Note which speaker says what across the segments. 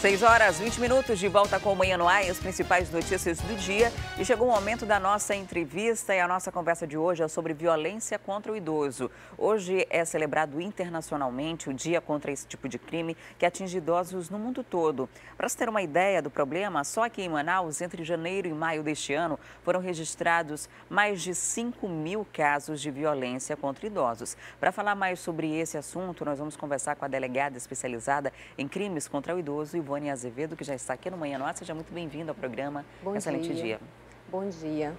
Speaker 1: 6 horas 20 minutos de volta com o Manhã no Ar e as principais notícias do dia. E chegou o momento da nossa entrevista e a nossa conversa de hoje é sobre violência contra o idoso. Hoje é celebrado internacionalmente o Dia contra esse tipo de crime que atinge idosos no mundo todo. Para se ter uma ideia do problema, só aqui em Manaus, entre janeiro e maio deste ano, foram registrados mais de 5 mil casos de violência contra idosos. Para falar mais sobre esse assunto, nós vamos conversar com a delegada especializada em crimes contra o idoso, Ivone Ivone Azevedo, que já está aqui no Manhã Nossa. Seja muito bem-vindo ao programa.
Speaker 2: Bom
Speaker 1: Excelente
Speaker 2: dia.
Speaker 1: dia.
Speaker 2: Bom dia.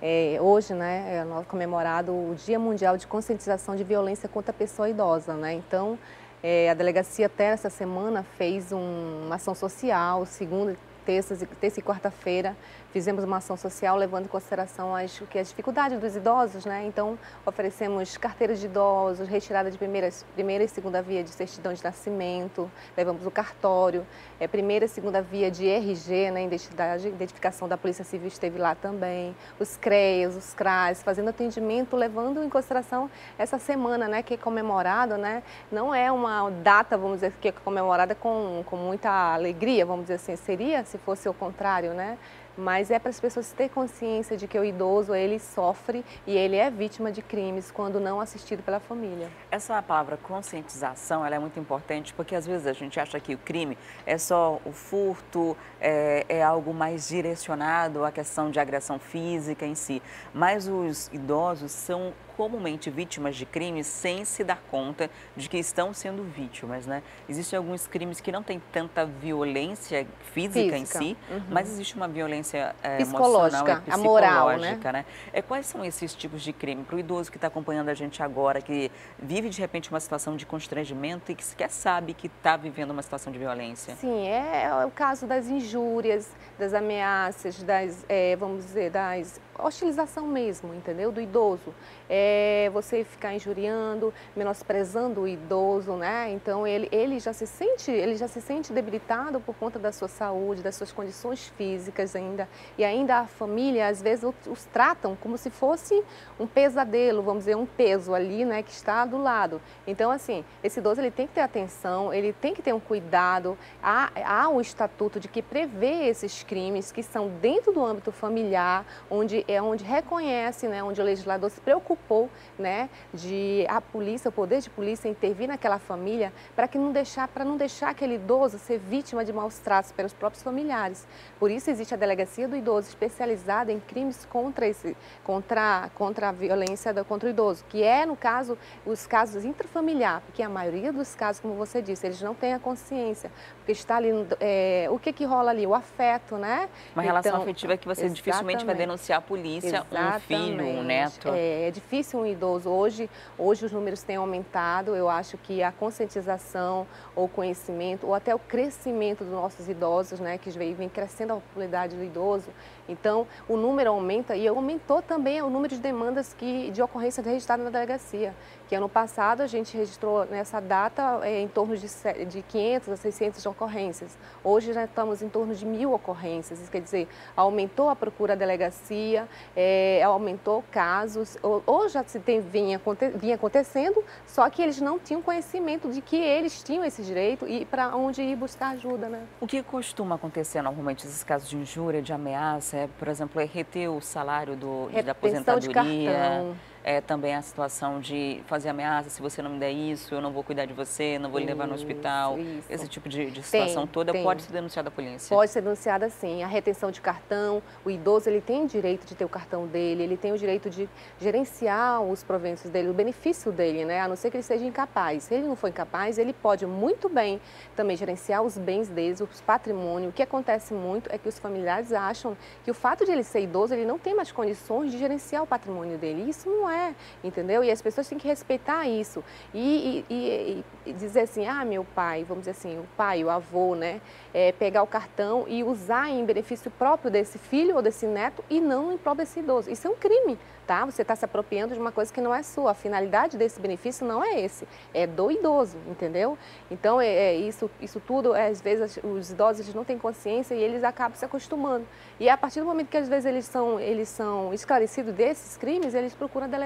Speaker 2: É, hoje, né, é comemorado o Dia Mundial de Conscientização de Violência contra a Pessoa Idosa, né? Então, é, a delegacia até essa semana fez um, uma ação social, segunda, terça, terça e quarta-feira, fizemos uma ação social levando em consideração as, que as dificuldades dos idosos, né? Então, oferecemos carteiras de idosos, retirada de primeira, primeira e segunda via de certidão de nascimento, levamos o cartório, é, primeira e segunda via de RG, né? Identidade, identificação da Polícia Civil esteve lá também, os CREAS, os CRAS, fazendo atendimento, levando em consideração essa semana, né? Que é comemorado, né? Não é uma data, vamos dizer, que é comemorada com, com muita alegria, vamos dizer assim, seria se fosse o contrário, né? Mas é para as pessoas ter consciência de que o idoso ele sofre e ele é vítima de crimes quando não assistido pela família.
Speaker 1: Essa palavra conscientização ela é muito importante porque às vezes a gente acha que o crime é só o furto, é, é algo mais direcionado à questão de agressão física em si, mas os idosos são comumente vítimas de crimes sem se dar conta de que estão sendo vítimas, né? Existem alguns crimes que não têm tanta violência física, física. em si, uhum. mas existe uma violência é,
Speaker 2: psicológica,
Speaker 1: emocional e psicológica, a moral, né? né? É, quais são esses tipos de crime? Para o idoso que está acompanhando a gente agora, que vive de repente uma situação de constrangimento e que sequer sabe que está vivendo uma situação de violência.
Speaker 2: Sim, é, é o caso das injúrias, das ameaças, das, é, vamos dizer, das hostilização mesmo, entendeu? Do idoso. É você ficar injuriando, menosprezando o idoso, né? Então ele, ele já se sente, ele já se sente debilitado por conta da sua saúde, das suas condições físicas ainda. E ainda a família às vezes os tratam como se fosse um pesadelo, vamos dizer, um peso ali, né, que está do lado. Então assim, esse idoso ele tem que ter atenção, ele tem que ter um cuidado. Há, há um estatuto de que prevê esses crimes que são dentro do âmbito familiar, onde é onde reconhece, né, onde o legislador se preocupou, né, de a polícia, o poder de polícia intervir naquela família para que não deixar, para não deixar aquele idoso ser vítima de maus tratos pelos próprios familiares. Por isso existe a delegacia do idoso especializada em crimes contra esse, contra, contra a violência da, contra o idoso, que é no caso os casos intrafamiliar, porque a maioria dos casos, como você disse, eles não têm a consciência, porque está ali é, o que que rola ali, o afeto, né?
Speaker 1: Uma relação então, afetiva que você dificilmente vai denunciar a polícia Exatamente. um filho, um neto.
Speaker 2: É, é, difícil um idoso hoje. Hoje os números têm aumentado. Eu acho que a conscientização, ou conhecimento, ou até o crescimento dos nossos idosos, né, que vem crescendo a popularidade do idoso. Então o número aumenta e aumentou também o número de demandas que de ocorrência registradas na delegacia. Que ano passado a gente registrou nessa data é, em torno de, de 500 a 600 ocorrências. Hoje já estamos em torno de mil ocorrências. Isso quer dizer, aumentou a procura da delegacia, é, aumentou casos, ou, ou, já se tem, vinha, vinha acontecendo, só que eles não tinham conhecimento de que eles tinham esse direito e para onde ir buscar ajuda. Né?
Speaker 1: O que costuma acontecer normalmente nesses casos de injúria, de ameaça, é, por exemplo, é reter o salário do, da aposentadoria? De cartão é, também a situação de fazer ameaça, se você não me der isso, eu não vou cuidar de você, não vou lhe levar no hospital. Isso. Esse tipo de, de situação tem, toda tem. pode ser denunciada à polícia?
Speaker 2: Pode ser denunciada sim. A retenção de cartão, o idoso ele tem o direito de ter o cartão dele, ele tem o direito de gerenciar os proventos dele, o benefício dele, né? A não ser que ele seja incapaz. Se ele não for incapaz, ele pode muito bem também gerenciar os bens deles, os patrimônios. O que acontece muito é que os familiares acham que o fato de ele ser idoso, ele não tem mais condições de gerenciar o patrimônio dele. Isso não é é, entendeu? E as pessoas têm que respeitar isso. E, e, e, e dizer assim, ah, meu pai, vamos dizer assim, o pai, o avô, né? É, pegar o cartão e usar em benefício próprio desse filho ou desse neto e não em prol desse idoso. Isso é um crime, tá? Você está se apropriando de uma coisa que não é sua. A finalidade desse benefício não é esse, é do idoso, entendeu? Então, é, é isso, isso tudo, é, às vezes, os idosos não têm consciência e eles acabam se acostumando. E a partir do momento que, às vezes, eles são, eles são esclarecidos desses crimes, eles procuram a.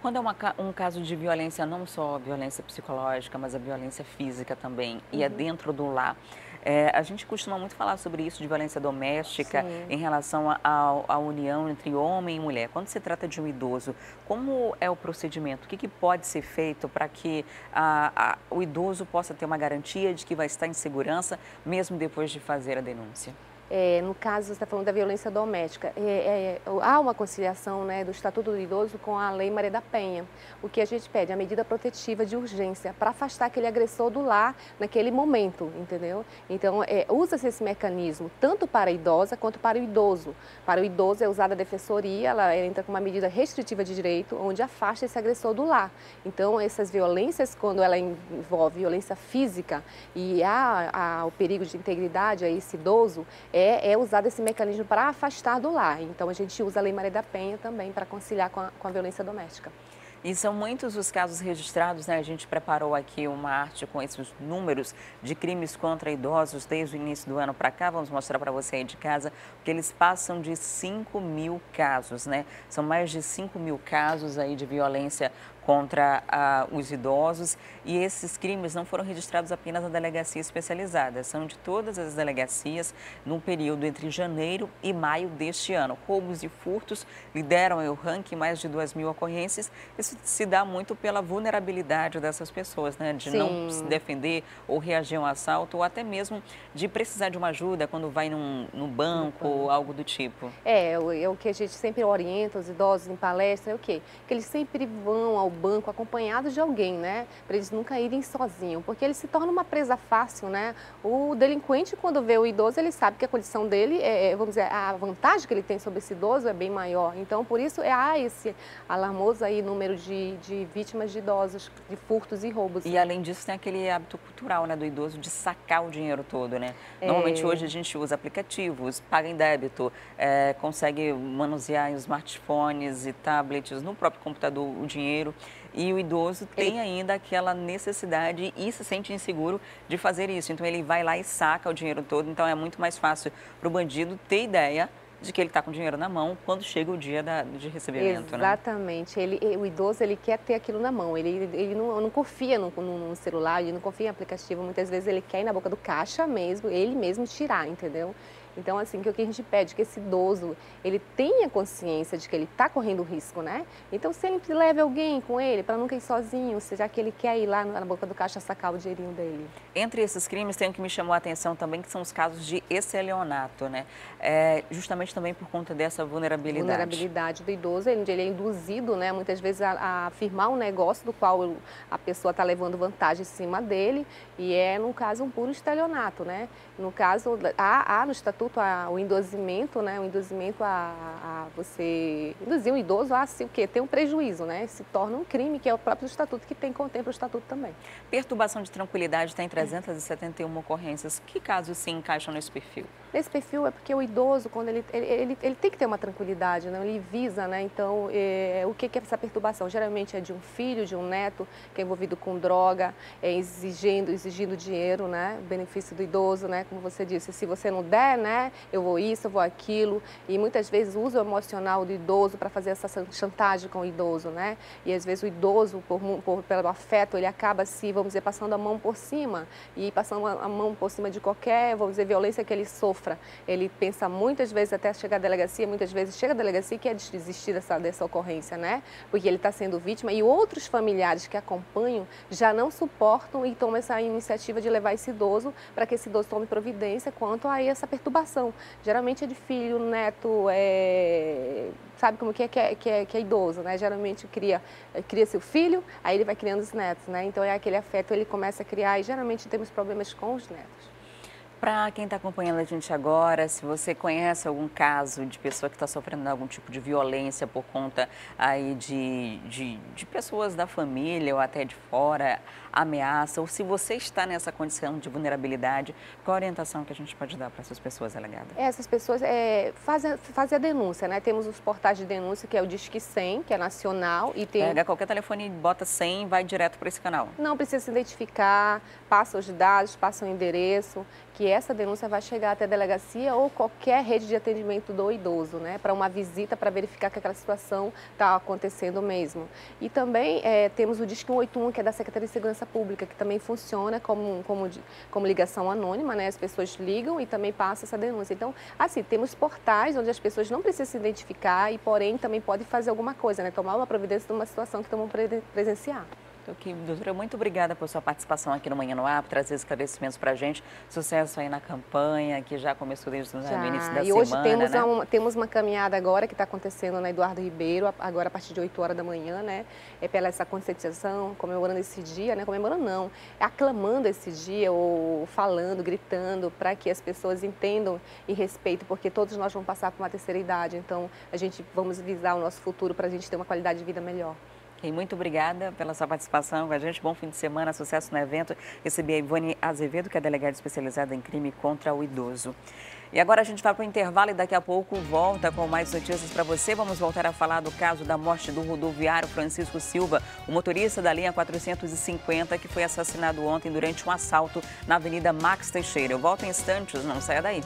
Speaker 1: Quando é uma, um caso de violência, não só violência psicológica, mas a violência física também, uhum. e é uhum. dentro do lar, é, a gente costuma muito falar sobre isso de violência doméstica Sim. em relação à união entre homem e mulher. Quando se trata de um idoso, como é o procedimento? O que, que pode ser feito para que a, a, o idoso possa ter uma garantia de que vai estar em segurança mesmo depois de fazer a denúncia?
Speaker 2: É, no caso, você está falando da violência doméstica, é, é, há uma conciliação né, do Estatuto do Idoso com a Lei Maria da Penha. O que a gente pede? A medida protetiva de urgência para afastar aquele agressor do lar naquele momento, entendeu? Então, é, usa-se esse mecanismo tanto para a idosa quanto para o idoso. Para o idoso é usada a defensoria, ela entra com uma medida restritiva de direito, onde afasta esse agressor do lar. Então, essas violências, quando ela envolve violência física e há, há o perigo de integridade a esse idoso, é, é usado esse mecanismo para afastar do lar. Então, a gente usa a Lei Maria da Penha também para conciliar com a, com a violência doméstica.
Speaker 1: E são muitos os casos registrados, né? A gente preparou aqui uma arte com esses números de crimes contra idosos desde o início do ano para cá. Vamos mostrar para você aí de casa, que eles passam de 5 mil casos, né? São mais de 5 mil casos aí de violência contra ah, os idosos e esses crimes não foram registrados apenas na delegacia especializada, são de todas as delegacias no período entre janeiro e maio deste ano. Roubos e furtos lideram o ranking mais de 2 mil ocorrências. Isso se dá muito pela vulnerabilidade dessas pessoas, né? De Sim. não se defender ou reagir a um assalto ou até mesmo de precisar de uma ajuda quando vai num, num banco ou algo do tipo.
Speaker 2: É, é o que a gente sempre orienta os idosos em palestra, é o quê? Que eles sempre vão ao banco acompanhados de alguém, né? Para eles nunca irem sozinhos, porque ele se torna uma presa fácil, né? O delinquente, quando vê o idoso, ele sabe que a condição dele, é, é, vamos dizer, a vantagem que ele tem sobre esse idoso é bem maior. Então, por isso, é, há esse alarmoso aí número de, de vítimas de idosos, de furtos e roubos.
Speaker 1: E, além disso, tem aquele hábito cultural, né, do idoso de sacar o dinheiro todo, né? É... Normalmente, hoje, a gente usa aplicativos, paga em débito, é, consegue manusear em smartphones e tablets, no próprio computador, o dinheiro. E o idoso tem ele... ainda aquela necessidade e se sente inseguro de fazer isso. Então ele vai lá e saca o dinheiro todo. Então é muito mais fácil para o bandido ter ideia de que ele está com dinheiro na mão quando chega o dia da, de recebimento.
Speaker 2: Né? Exatamente. Né? Ele, o idoso ele quer ter aquilo na mão. Ele, ele não, não confia no, no, no, celular, ele não confia em aplicativo. Muitas vezes ele quer ir na boca do caixa mesmo, ele mesmo tirar, entendeu? Então, assim, que o que a gente pede que esse idoso, ele tenha consciência de que ele está correndo risco, né? Então, sempre leve alguém com ele para nunca ir sozinho, seja que ele quer ir lá na boca do caixa sacar o dinheirinho dele.
Speaker 1: Entre esses crimes, tem um que me chamou a atenção também, que são os casos de estelionato, né? É, justamente também por conta dessa vulnerabilidade.
Speaker 2: Vulnerabilidade do idoso, ele é induzido, né, muitas vezes, a, a afirmar um negócio do qual a pessoa está levando vantagem em cima dele, e é, no caso, um puro estelionato, né? No caso, há, há no Estatuto estatuto a, o induzimento, né, o induzimento a, a, você induzir um idoso a se o quê? Ter um prejuízo, né? Se torna um crime, que é o próprio estatuto que tem contempla o estatuto também.
Speaker 1: Perturbação de tranquilidade tem 371 ocorrências. Que casos se encaixam nesse perfil?
Speaker 2: Nesse perfil é porque o idoso, quando ele, ele, ele, ele tem que ter uma tranquilidade, né? ele visa, né? Então, é, o que é essa perturbação? Geralmente é de um filho, de um neto que é envolvido com droga, é, exigindo, exigindo dinheiro, né? Benefício do idoso, né? Como você disse, se você não der, né? Eu vou isso, eu vou aquilo. E muitas vezes usa o emocional do idoso para fazer essa chantagem com o idoso, né? E às vezes o idoso, por, por, pelo afeto, ele acaba se, vamos dizer, passando a mão por cima e passando a mão por cima de qualquer, vamos dizer, violência que ele Ele pensa muitas vezes até chegar à delegacia, muitas vezes chega à delegacia e quer desistir dessa, dessa ocorrência, né? Porque ele está sendo vítima e outros familiares que acompanham já não suportam e tomam essa iniciativa de levar esse idoso para que esse idoso tome providência quanto a essa perturbação Geralmente é de filho, neto, é... sabe como que é, que é, que é, que é idoso, né? Geralmente cria, cria seu filho, aí ele vai criando os netos, né? Então é aquele afeto, ele começa a criar e geralmente temos problemas com os netos.
Speaker 1: Para quem está acompanhando a gente agora, se você conhece algum caso de pessoa que está sofrendo algum tipo de violência por conta aí de, de, de, pessoas da família ou até de fora, ameaça, ou se você está nessa condição de vulnerabilidade, qual a orientação que a gente pode dar para essas pessoas alegadas?
Speaker 2: Essas pessoas é, fazem, fazem a denúncia, né? Temos os portais de denúncia, que é o Disque 100, que é nacional.
Speaker 1: e tem... Pega qualquer telefone, bota 100 e vai direto para esse canal.
Speaker 2: Não precisa se identificar, passa os dados, passa o endereço, que é essa denúncia vai chegar até a delegacia ou qualquer rede de atendimento do idoso, né, para uma visita para verificar que aquela situação está acontecendo mesmo. E também é, temos o Disque 181, que é da Secretaria de Segurança Pública, que também funciona como, como, como ligação anônima, né, as pessoas ligam e também passam essa denúncia. Então, assim, temos portais onde as pessoas não precisam se identificar e, porém, também podem fazer alguma coisa, né, tomar uma providência de uma situação que estão presenciar.
Speaker 1: Doutora, muito obrigada por sua participação aqui no Manhã no Ar, por trazer esclarecimentos para a gente. Sucesso aí na campanha, que já começou desde o início da
Speaker 2: e
Speaker 1: semana.
Speaker 2: E hoje temos,
Speaker 1: né?
Speaker 2: uma, temos uma caminhada agora que está acontecendo na Eduardo Ribeiro, agora a partir de 8 horas da manhã, né? É pela essa conscientização, comemorando esse dia, né? Comemorando não, é aclamando esse dia, ou falando, gritando, para que as pessoas entendam e respeitem, porque todos nós vamos passar por uma terceira idade. Então, a gente vamos visar o nosso futuro para a gente ter uma qualidade de vida melhor.
Speaker 1: Muito obrigada pela sua participação com a gente. Bom fim de semana, sucesso no evento. Recebi a Ivone Azevedo, que é delegada especializada em crime contra o idoso. E agora a gente vai para o intervalo e daqui a pouco volta com mais notícias para você. Vamos voltar a falar do caso da morte do rodoviário Francisco Silva, o motorista da linha 450 que foi assassinado ontem durante um assalto na Avenida Max Teixeira. Eu volto em instantes, não saia daí.